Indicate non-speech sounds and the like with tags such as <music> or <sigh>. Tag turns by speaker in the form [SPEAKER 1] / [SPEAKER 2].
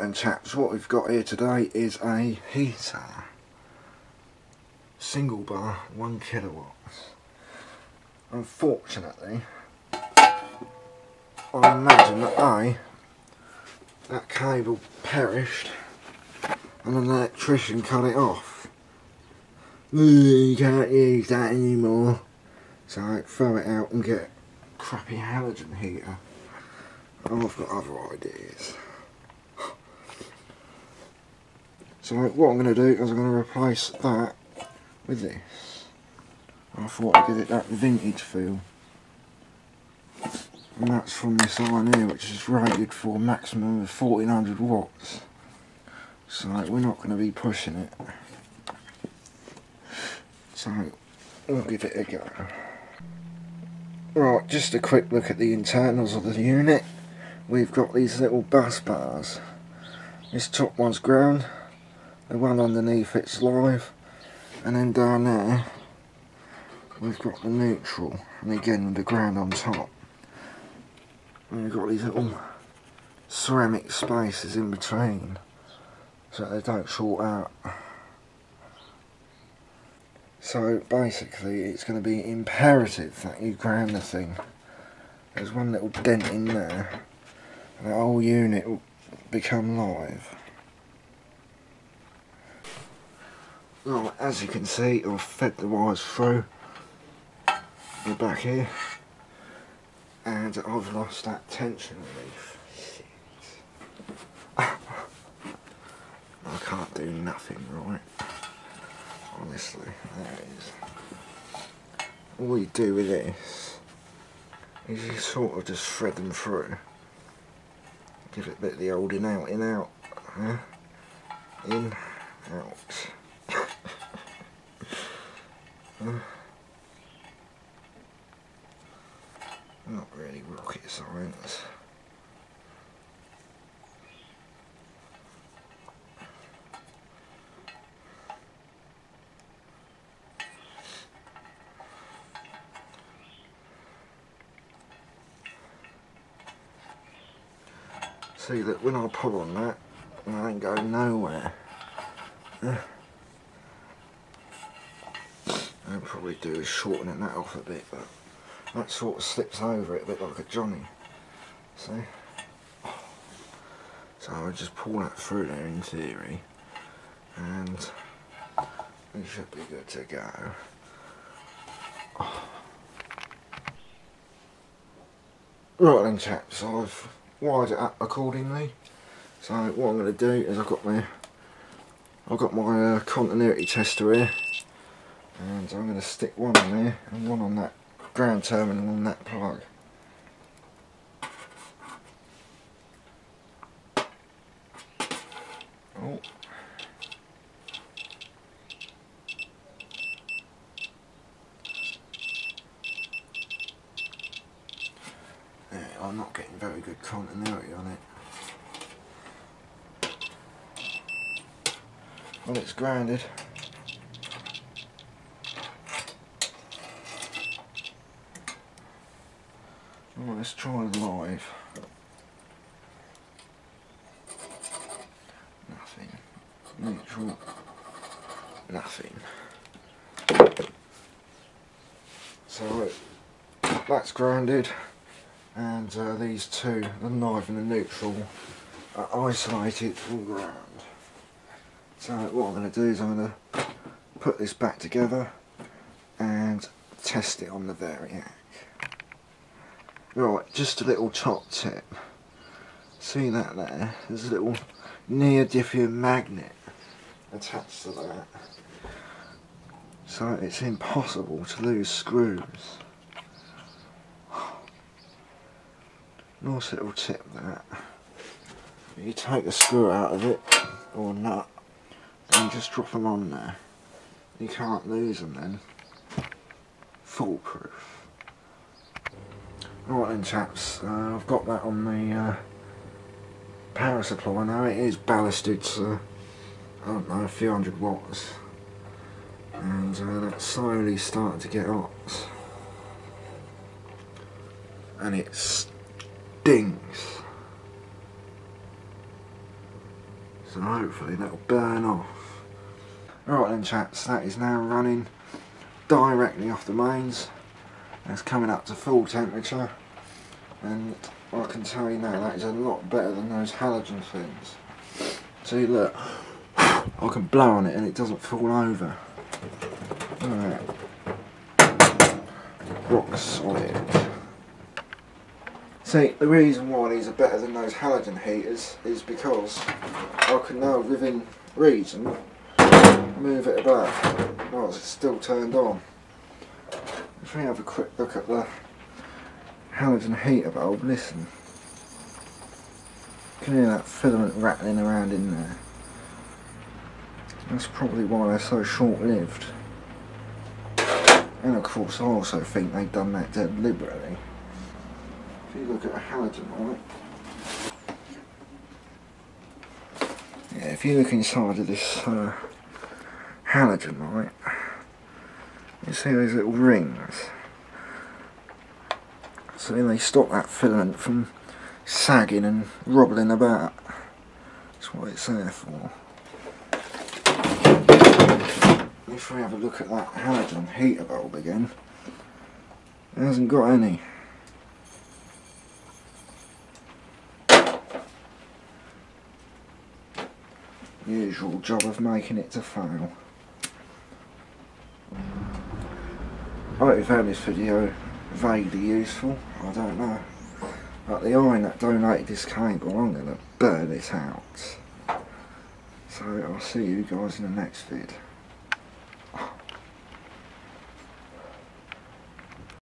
[SPEAKER 1] Then chaps, what we've got here today is a heater. Single bar, one kilowatts. Unfortunately, I imagine that A, that cable perished and an electrician cut it off. You can't use that anymore. So I throw it out and get a crappy halogen heater. Oh, I've got other ideas. So what I'm going to do is I'm going to replace that with this. I thought I'd give it that vintage feel. And that's from this iron here which is rated for a maximum of 1400 watts. So we're not going to be pushing it. So we'll give it a go. Right, just a quick look at the internals of the unit. We've got these little bus bars. This top one's ground, the one underneath it's live. And then down there we've got the neutral. And again the ground on top. And we've got these little ceramic spaces in between. So they don't short out. So basically it's going to be imperative that you ground the thing. There's one little dent in there. And the whole unit will become live Right, as you can see, I've fed the wires through the back here, and I've lost that tension relief. <laughs> I can't do nothing right. Honestly, there it is. All you do with this is you sort of just thread them through. Give it a bit of the old in out, in out. Yeah? In, out. Not really rocket science. See that when I pull on that, I ain't going nowhere. I'll probably do is shortening that off a bit, but that sort of slips over it a bit like a Johnny. See? So I'll just pull that through there in theory, and we should be good to go. Right then chaps, I've wired it up accordingly. So what I'm going to do is I've got my I've got my uh, continuity tester here and I'm going to stick one on there and one on that ground terminal on that plug. Oh. Yeah, I'm not getting very good continuity on it. Well, it's grounded. Right, let's try live. Nothing. Neutral. Nothing. So that's grounded and uh, these two, the knife and the neutral, are isolated from ground. So what I'm going to do is I'm going to put this back together and test it on the Variac. Right, just a little top tip. See that there? There's a little neodymium magnet attached to that. So it's impossible to lose screws. Nice little tip that. You take the screw out of it, or nut, and just drop them on there. You can't lose them then. Foolproof. Right then chaps, uh, I've got that on the uh, power supply now, it is ballasted to, I don't know, a few hundred watts. And uh, that's slowly starting to get hot. And it stinks. So hopefully that'll burn off. Right then chaps, that is now running directly off the mains. It's coming up to full temperature and I can tell you now that is a lot better than those halogen things. See look, <sighs> I can blow on it and it doesn't fall over. Right. Rock solid. See, the reason why these are better than those halogen heaters is because I can now within reason move it about whilst it's still turned on. If we have a quick look at the halogen heater bulb, listen. You can hear that filament rattling around in there. That's probably why they're so short-lived. And of course I also think they've done that deliberately. If you look at a halogen light, yeah, if you look inside of this uh, halogen light, you see those little rings. So then they stop that filament from sagging and robbling about. That's what it's there for. If we have a look at that halogen heater bulb again, it hasn't got any. Usual job of making it to fail. I hope found this video vaguely useful, I don't know. But the iron that donated this cable, I'm going to burn it out. So I'll see you guys in the next vid.